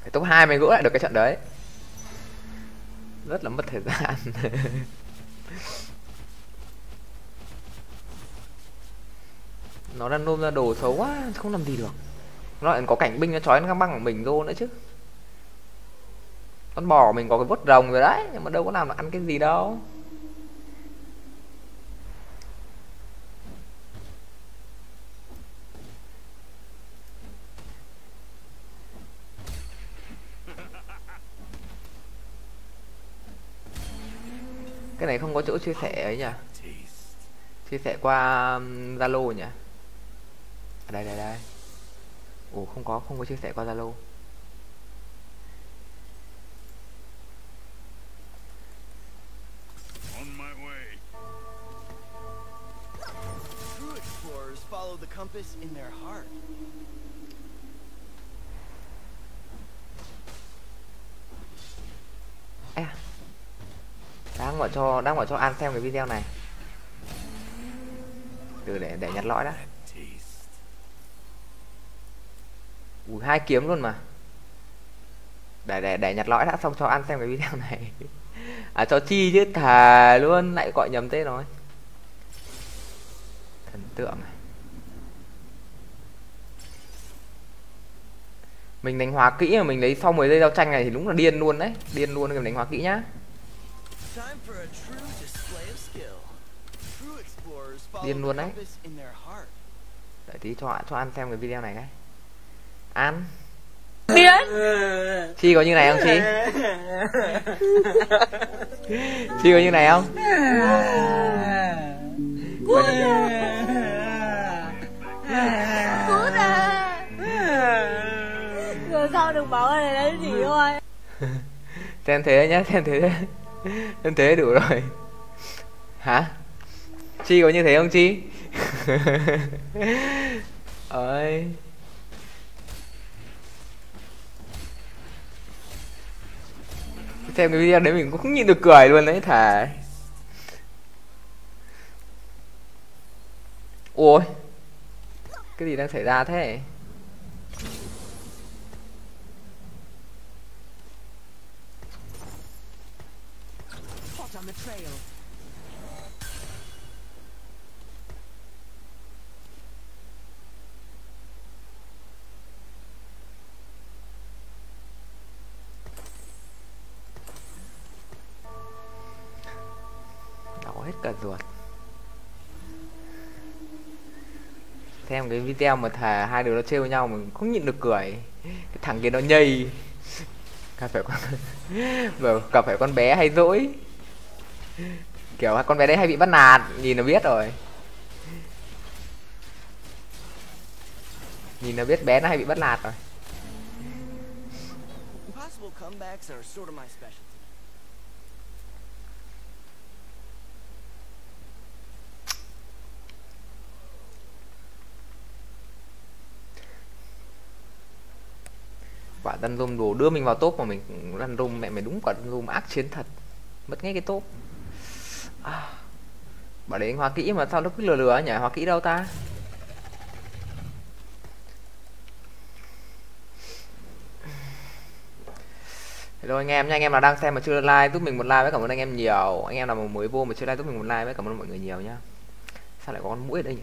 phải top 2 mới gỡ lại được cái trận đấy. Rất là mất thời gian. Nó đang nôm ra đồ xấu quá, không làm gì được. Nó lại có cảnh binh nó trói nó băng của mình vô nữa chứ. Con bò mình có cái vốt rồng rồi đấy, nhưng mà đâu có làm được ăn cái gì đâu. Cái này không có chỗ chia sẻ ấy nhỉ? Chia sẻ qua um, zalo nhỉ? À, đây đây đây. Ồ không có không có chia sẻ qua zalo. On my way. True explorers follow the compass in their heart. Bảo cho, đang bảo cho an xem cái video này. Từ để để nhặt lõi đã. Ui, hai kiếm luôn mà. Để để để nhặt lõi đã, xong cho an xem cái video này. À cho chi chứ thà luôn, lại gọi nhầm tên rồi. Thần tượng này. Mình đánh hóa kỹ mà mình lấy, sau 10 giây giao tranh này thì đúng là điên luôn đấy. Điên luôn mình đánh hóa kỹ nhá. Điên luôn đấy. compass in their heart. đợi tí cho cho an xem cái video này cái. An. Biến chi có như này không chi? Chi có như này không? Cút. À. Rồi sau đừng bảo này là gì thôi. Xem thế nhá xem thế Em thế đủ rồi. Hả? Chi có như thế không chi? Ơi xem cái video đấy mình cũng không nhịn được cười luôn đấy thả ôi. Cái gì đang xảy ra thế? Cả ruột. Xem cái video mà thà hai đứa nó trêu nhau mình không nhịn được cười. Cái thằng kia nó nhây. Gặp phải con vừa gặp phải con bé hay dỗi. Kiểu con bé đấy hay bị bắt nạt, nhìn nó biết rồi. Nhìn nó biết bé nó hay bị bắt nạt rồi. Zoom đồ đưa mình vào top mà mình răn zoom mẹ mày đúng quả tân zoom ác chiến thật mất ngay cái top à, bảo đấy hoa kỹ mà sao nó cứ lừa lừa nhỉ hoa kỹ đâu ta Hello anh em nha, anh em nào đang xem mà chưa like giúp mình một like với cảm ơn anh em nhiều. Anh em nào mà mới vô mà chưa like giúp mình một like với cảm ơn mọi người nhiều nhá. Sao lại có con mũi ở đây nhỉ?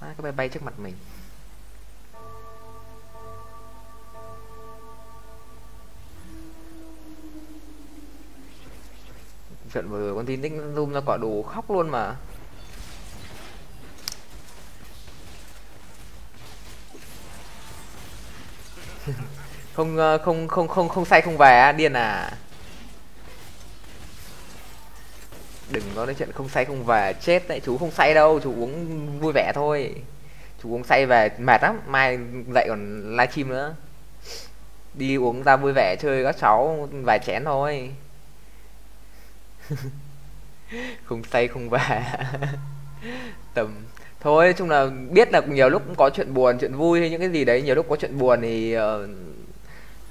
Má cái bay bay trước mặt mình. Trận vừa rồi con tin tích zoom ra quả đồ khóc luôn mà. không ờ, không không không không say không về á, điên à. Đừng có nói chuyện không say không về chết đấy chú không say đâu chú uống vui vẻ thôi. Chú uống say về mệt lắm mai dậy còn livestream nữa. Đi uống ra vui vẻ chơi các cháu vài chén thôi. không say không vả. Tầm thôi chung là biết là nhiều lúc cũng có chuyện buồn chuyện vui hay những cái gì đấy nhiều lúc có chuyện buồn thì uh,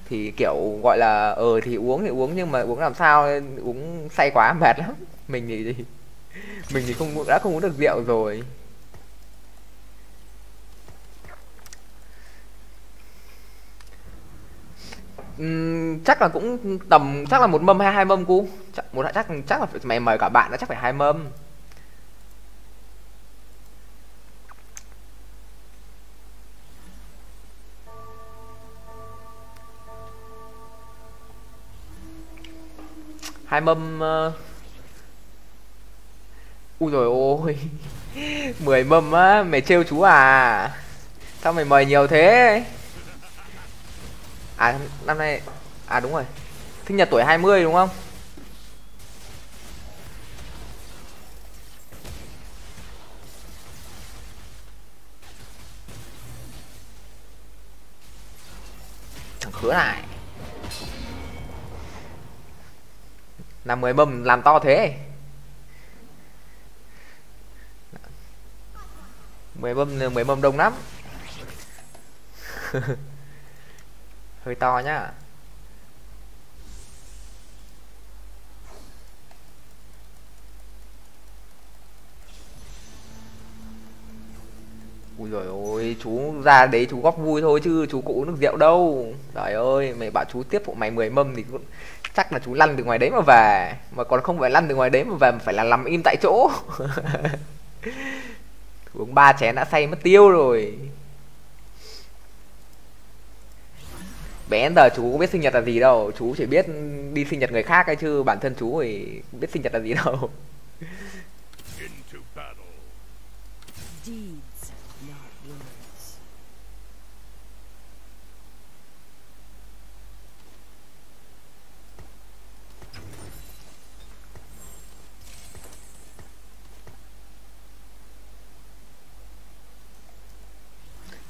thì kiểu gọi là ờ thì uống thì uống nhưng mà uống làm sao uống say quá mệt lắm. Mình thì mình thì không đã không uống được rượu rồi. Chắc là cũng tầm, chắc là một mâm hay hai mâm cu. Chắc, một chắc chắc là mày mời cả bạn đã chắc phải hai mâm. Hai mâm uh... ui rồi ôi, mười mâm á, mày trêu chú à. Sao mày mời nhiều thế? À năm nay à đúng rồi. Sinh nhật tuổi 20 đúng không? Thằng khứa này làm mười bầm làm to thế. Mười bầm mười bầm đông lắm. hơi to nhá. Ui rồi ôi chú ra đấy chú góp vui thôi chứ chú cụ uống được rượu đâu. Trời ơi mày bảo chú tiếp phụ mày 10 mâm thì cũng chắc là chú lăn từ ngoài đấy mà về. Mà còn không phải lăn từ ngoài đấy mà về mà phải là nằm im tại chỗ. Uống ba chén đã say mất tiêu rồi. Bé đến giờ chú có biết sinh nhật là gì đâu. Chú chỉ biết đi sinh nhật người khác ấy chứ bản thân chú thì không biết sinh nhật là gì đâu Into battle. Deeds, not words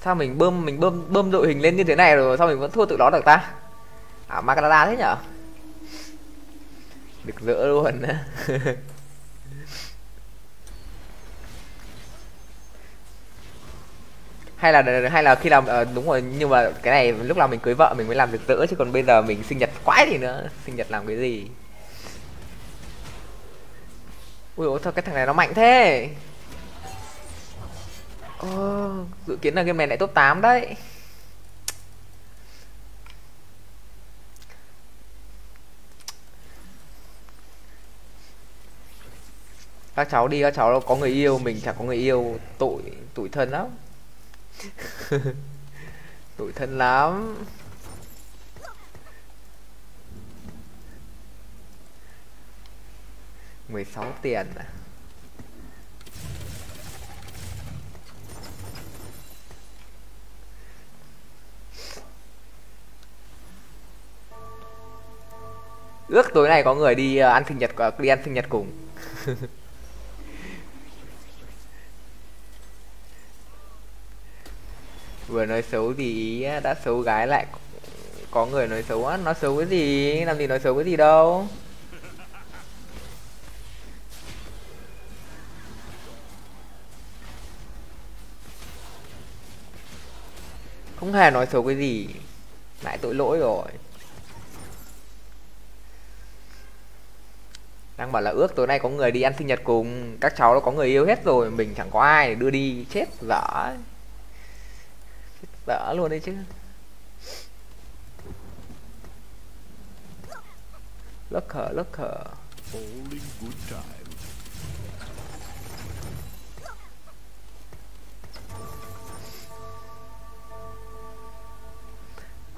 sao mình bơm mình bơm bơm đội hình lên như thế này rồi sao mình vẫn thua tự đó được ta? À Magadada thế nhở? Được dỡ luôn hay là hay là khi làm ờ, đúng rồi, nhưng mà cái này lúc nào mình cưới vợ mình mới làm được dỡ, chứ còn bây giờ mình sinh nhật quái gì nữa, sinh nhật làm cái gì? Ui, ôi, thôi, cái thằng này nó mạnh thế. Ồ, dự kiến là game này lại top 8 đấy. Các cháu đi các cháu có người yêu mình chẳng có người yêu tội tủi thân lắm. Tủi thân lắm. Mười sáu tiền à? Ước tối nay có người đi ờ, ăn sinh nhật đi ăn sinh nhật cùng. Vừa nói xấu ý á, đã xấu gái lại có người nói xấu á nói xấu cái gì? Làm gì nói xấu cái gì đâu. Không hề nói xấu cái gì. Lại tội lỗi rồi đang bảo là ước tối nay có người đi ăn sinh nhật cùng các cháu nó có người yêu hết rồi mình chẳng có ai để đưa đi. Chết dở. Chết dở luôn đấy chứ. Lất hở lất hở. All in good time.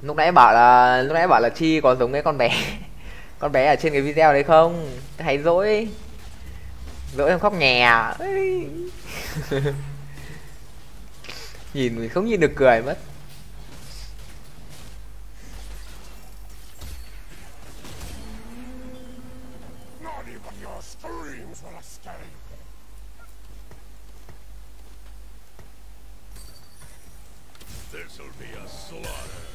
lúc nãy bảo là lúc nãy bảo là chi có giống cái con bé con bé ở trên cái video đấy không? Thấy dỗi. Dỗi em khóc nhè. Nhìn mình không nhìn được cười mất Not even your screams will escape. This'll be a slaughter.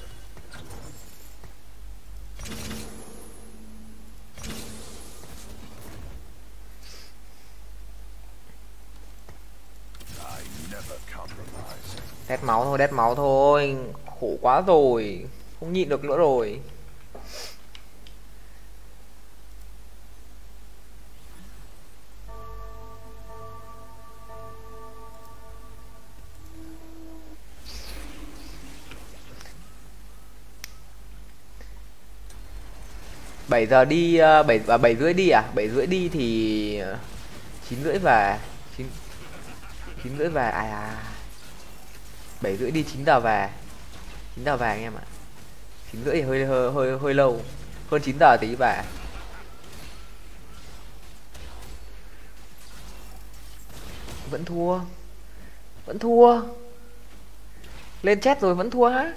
I never compromise đét máu thôi. Khổ quá rồi. Không nhịn được nữa rồi. Bảy giờ đi à, bảy và bảy rưỡi đi à? Bảy rưỡi đi thì à, chín rưỡi về. Chín chín rưỡi về. À à. à bảy rưỡi đi 9 giờ về. 9 giờ về anh em ạ. 9 rưỡi thì hơi hơi hơi hơi lâu. Hơn 9 giờ tí về. Vẫn thua. Vẫn thua. Lên chết rồi vẫn thua hả?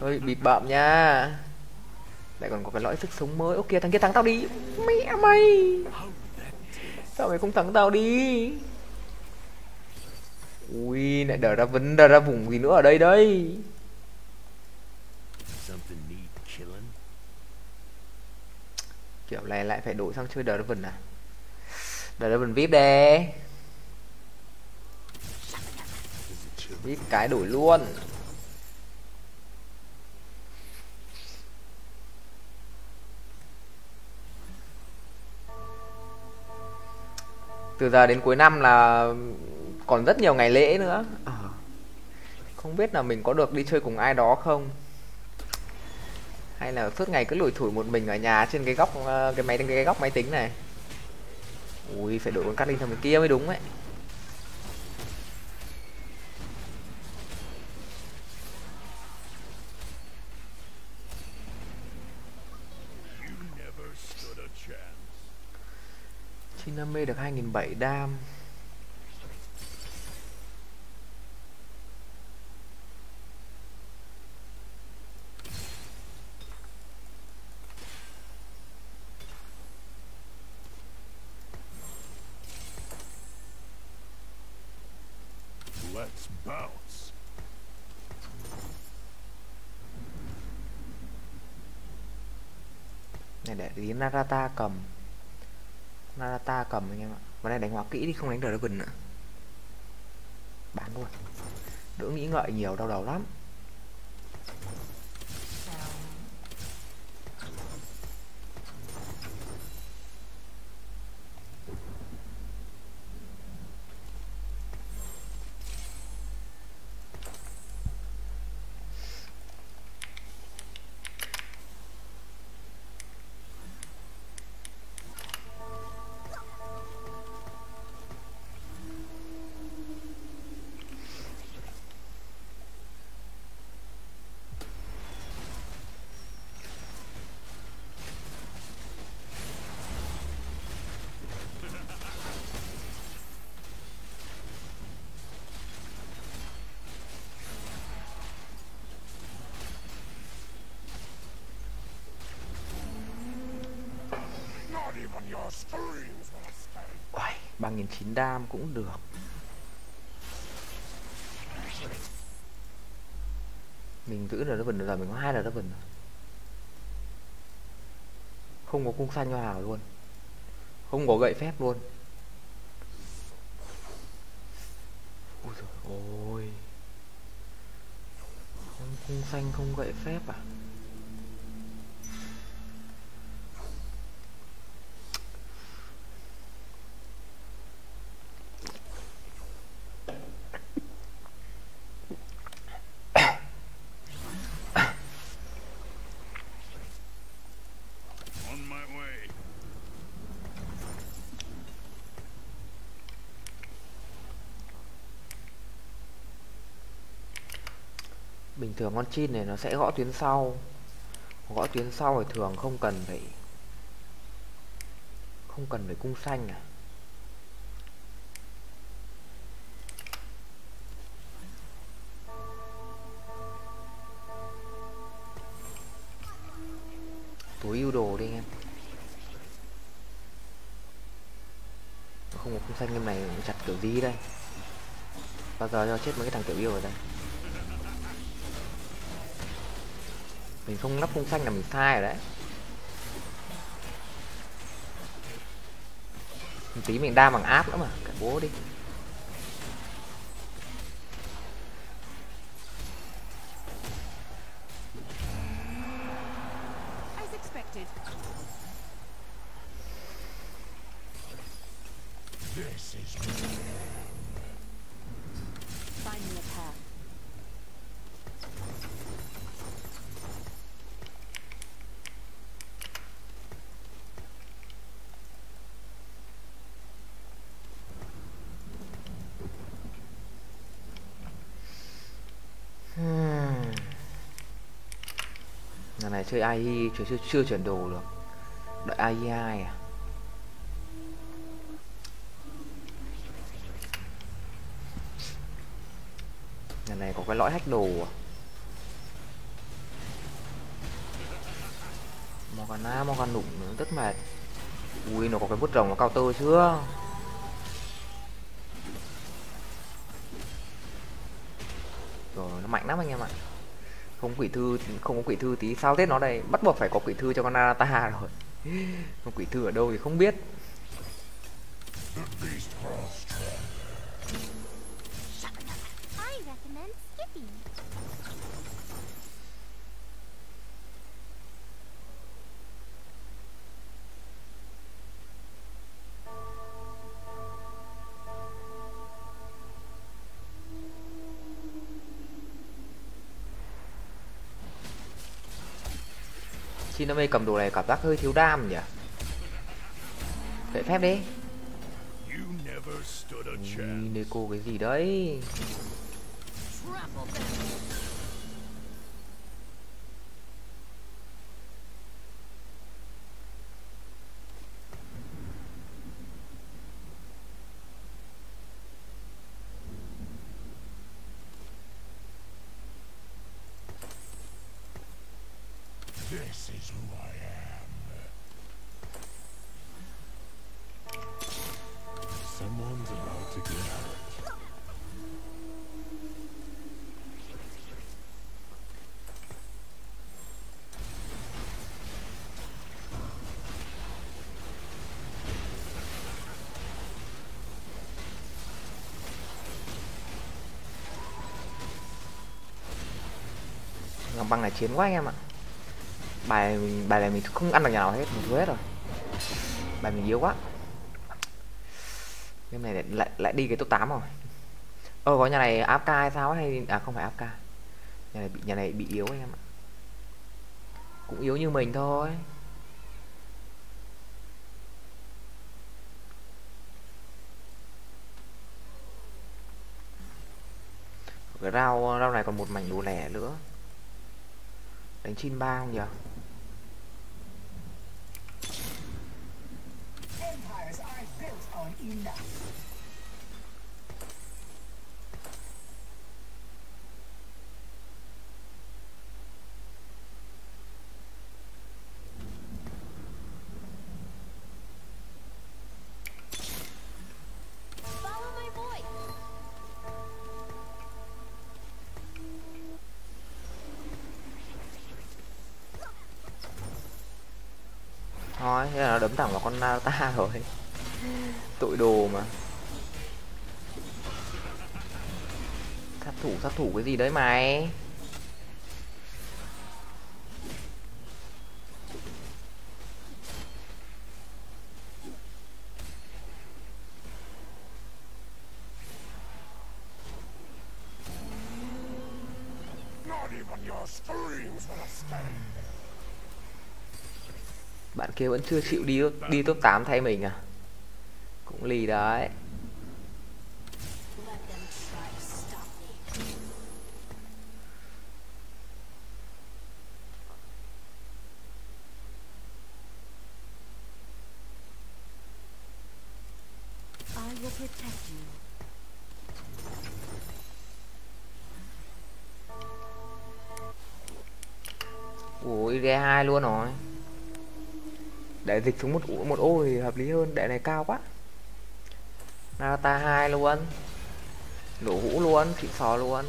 Thôi bịt bợm nha. Lại còn có cái lõi sức sống mới. Ok, thằng kia thắng tao đi. Mẹ mày. Sao mày không thắng tao đi ui lại đỡ ra vấn đỡ ra vùng gì nữa ở đây killing? kiểu này lại phải đổi sang chơi đờ vần à? Đờ vần vip đây. Vip cái đổi luôn. Từ giờ đến cuối năm là còn rất nhiều ngày lễ nữa. Ờ. Không biết là mình có được đi chơi cùng ai đó không? Hay là suốt ngày cứ lủi thủi một mình ở nhà trên cái góc ờ, cái máy, cái góc máy tính này? Ui, phải đổi con cắt linh thằng bên kia mới đúng ấy. You never stood được chance. Chiname được 2007 đam Let's bounce. này, để tí Narata cầm. Narata cầm anh em ạ. Và này đánh hóa kỹ đi, không đánh được Dragon nữa. Bán luôn. Đỡ nghĩ ngợi nhiều, đau đầu lắm. Uầy, 3.900 đam cũng được. Mình giữ Dragon rồi mình có hai Dragon rồi. Không có cung xanh nào luôn. Không có gậy phép luôn. Ôi dồi ôi Không cung xanh không gậy phép à? Bình thường con chin này nó sẽ gõ tuyến sau. Gõ tuyến sau thì thường không cần phải, không cần phải cung xanh à. Túi ưu đồ đi anh em. Không có cung xanh em này chặt kiểu gì đây? Bao giờ cho chết mấy cái thằng tiểu yêu ở đây? Mình không lắp khung xanh là mình sai rồi đấy. Một tí mình đa bằng áp nữa mà, cả bố đi. Chơi AI chưa, chưa, chưa chuyển đồ được. Đợi AI ai à? Nhà này có cái lõi hack đồ à? Morgana, Morgan đụng nữa, rất mệt. Ui, nó có cái bút rồng nó cao tơ chưa? Rồi, nó mạnh lắm anh em ạ. Không quỷ thư, không có quỷ thư tí sao thế? Nó đây Bắt buộc phải có quỷ thư cho con Narata rồi. Không quỷ thư ở đâu thì không biết. Shiname cầm đồ này cảm giác hơi thiếu đam nhỉ? Vậy phép đi. Neko cái gì đấy This is who I am. Someone's about to get hurt. Băng này chiến quá anh em ạ Bài bài này mình không ăn được nhà nào hết, mình thua hết rồi. Bài mình yếu quá. Game này lại, lại, đi cái top 8 rồi. Ơ có nhà này AFK hay sao hay À không phải AFK Nhà này bị nhà này bị yếu anh em ạ. Cũng yếu như mình thôi. Cái rau rau này còn một mảnh đồ lẻ nữa. Đánh chin ba không nhỉ? Built Thôi thế là đấm thẳng vào con Naruto rồi. Tội đồ mà. Sát thủ sát thủ cái gì đấy mày? Bạn kia vẫn chưa chịu đi đi top 8 thay mình à? Cũng lì đấy. Ủa ide 2 luôn rồi. Để dịch xuống một một ô thì hợp lý hơn. Để này cao quá nata 2 luôn. Lũ hũ luôn, xịn sò luôn.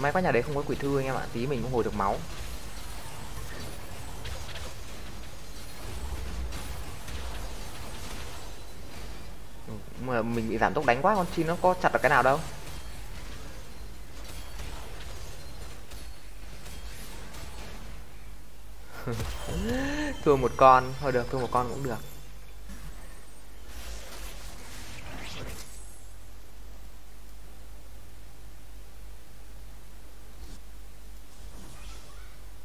May quá nhà đấy không có quỷ thư anh em ạ Tí mình cũng hồi được máu. Ừ, mà mình bị giảm tốc đánh quá Con chi nó có chặt được cái nào đâu. Thua một con, thôi được thua một con cũng được.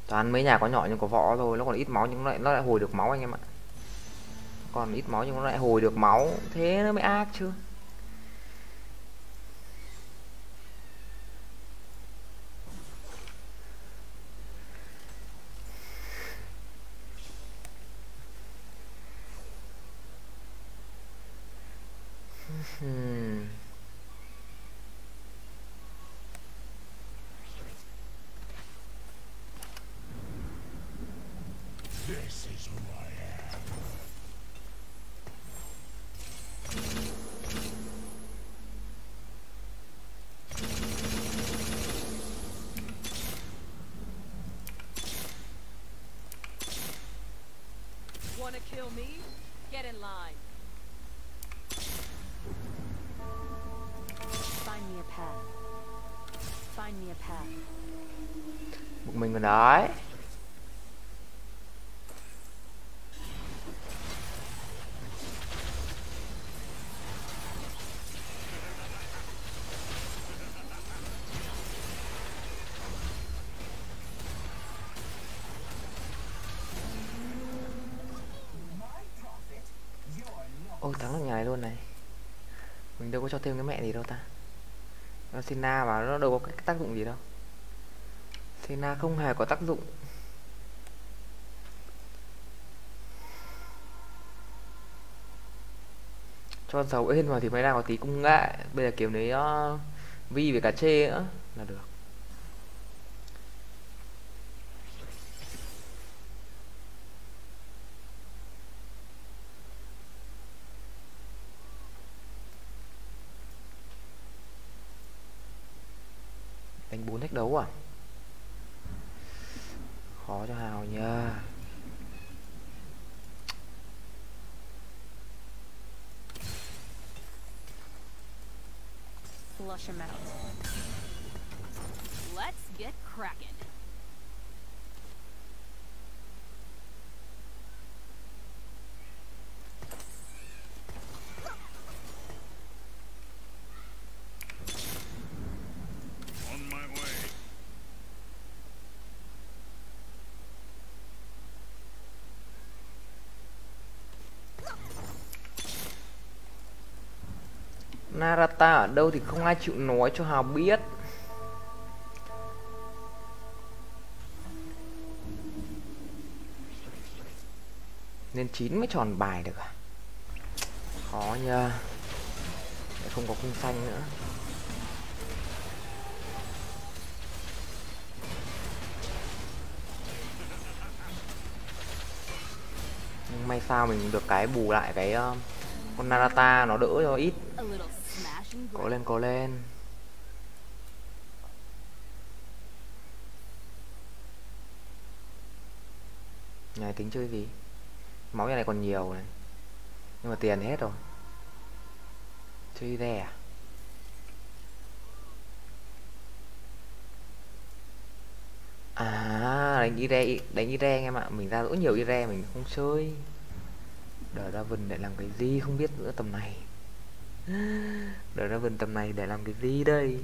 Toàn mấy nhà có nhỏ nhưng có võ thôi, nó còn ít máu nhưng nó lại nó lại hồi được máu anh em ạ. Còn ít máu nhưng nó lại hồi được máu, thế nó mới ác chứ. Mình còn đói ôi thắng được ngày luôn này. Mình đâu có cho thêm cái mẹ gì đâu ta. Nó Sina mà nó đâu có cái tác dụng gì đâu. Sina không hề có tác dụng. Cho dầu êm vào thì mới đang có tí công nghệ bây giờ kiếm đấy uh, ờ, vi với cả chê nữa là được. Đánh bốn thách đấu à? Khó cho hào nha Flush him out. Let's get cracking. Narata ở đâu thì không ai chịu nói cho Hào biết. Nên chín mới tròn bài được à? Khó nha không có cung xanh nữa. Nhưng may sao mình được cái bù lại cái uh, con Narata nó đỡ cho ít. Cố lên cố lên. Nhà này tính chơi gì? Máu nhà này còn nhiều này. Nhưng mà tiền hết rồi. Chơi rẻ à? À đánh ire đánh ire anh em ạ. Mình ra rất nhiều ire mình không chơi. Đợi ra vần để làm cái gì không biết nữa, tầm này. Đợi ra vần tầm này để làm cái gì đây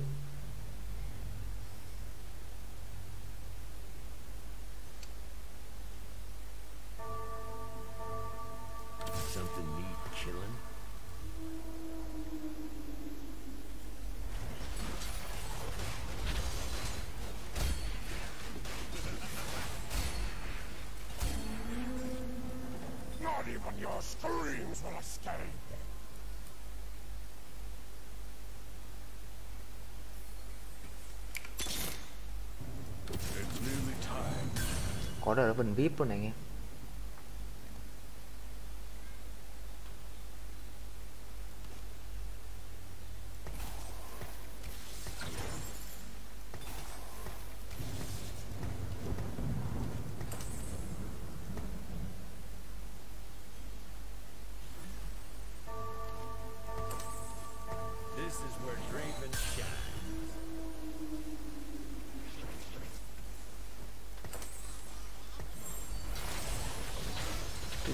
Something need killing? Not even your screams will escape. Có đợi ra vần VIP luôn này anh em This is where Draven shines.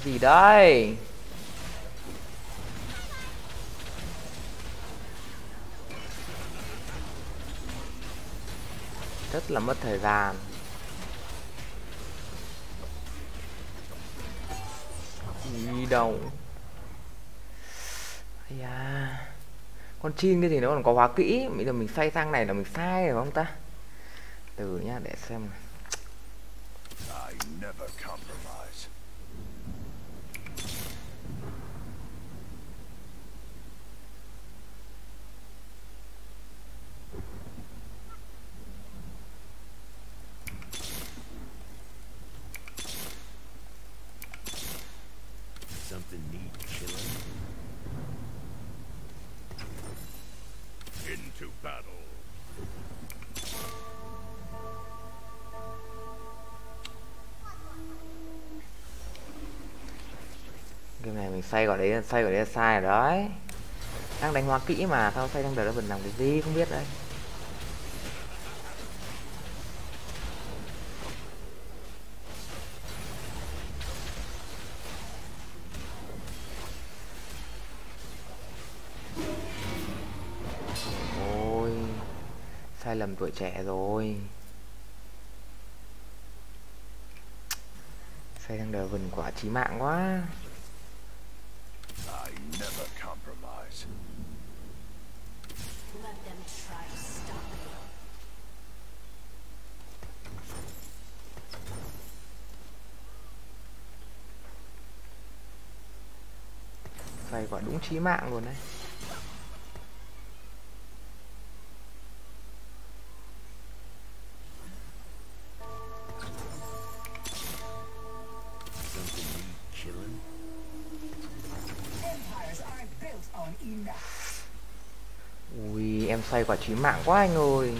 Gì đây? Rất là mất thời gian. Đi đâu? À, Con chin cái gì nó còn có hóa kỹ. Bây giờ mình xoay sang này là mình sai rồi không ta? Từ nhá để xem I never compromise. Something need killing. Into battle. game này mình xây gọi đấy xây gọi đấy là sai rồi đấy đang đánh hoa kỹ mà sao xây đang đợi mình làm cái gì không biết đấy lầm tuổi trẻ rồi xây đang đợi vần quả chí mạng quá I never compromise. Let them try to stop me. Xoay quả đúng chí mạng luôn đấy xoay quả chí mạng quá anh ơi.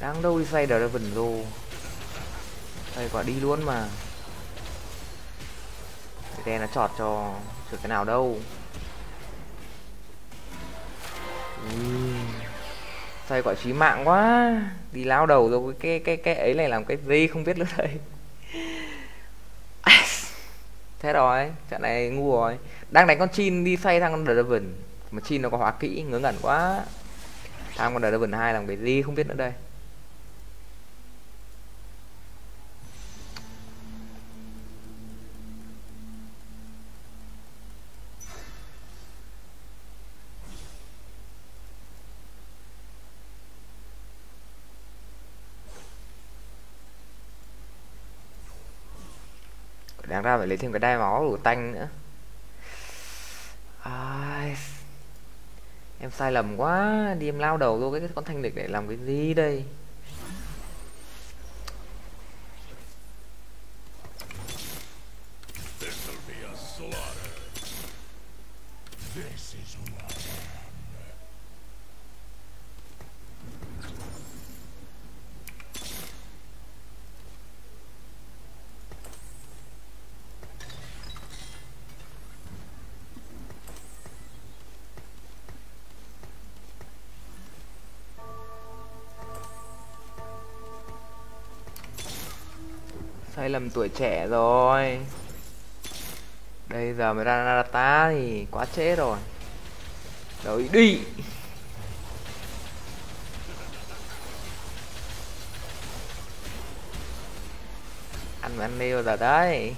Đang đâu đi xoay Draven Rô Xoay quả đi luôn mà. Cái đen nó chọt cho Được cái nào đâu. Ui. Xoay quả chí mạng quá. Đi lao đầu rồi, cái cái cái ấy này làm cái gì không biết nữa đây. Thế rồi, Trận này ngu rồi. Đang đánh con Chin đi xoay thằng đờ Draven mà Chin nó có hóa kỹ, ngớ ngẩn quá tham con Draven 2 làm cái gì không biết nữa đây. Đáng ra phải lấy thêm cái đai máu của tanh nữa. Em sai lầm quá, đi em lao đầu vô cái con thanh lịch để làm cái gì đây? Sai lầm tuổi trẻ rồi. Đây giờ mới ra Narata thì quá trễ rồi. Rồi đi. Ăn mà ăn nêu giờ đấy.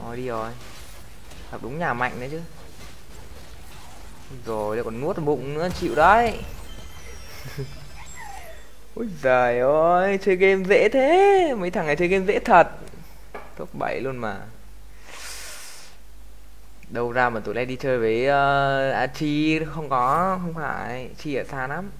Thôi đi rồi. Hợp đúng nhà mạnh đấy chứ. Rồi, lại còn nuốt bụng nữa, chịu đấy. Úi giời ơi, chơi game dễ thế. Mấy thằng này chơi game dễ thật. Top 7 luôn mà. Đâu ra mà tụi này đi chơi với uh, à, Chi Không có, không phải. Chi ở xa lắm.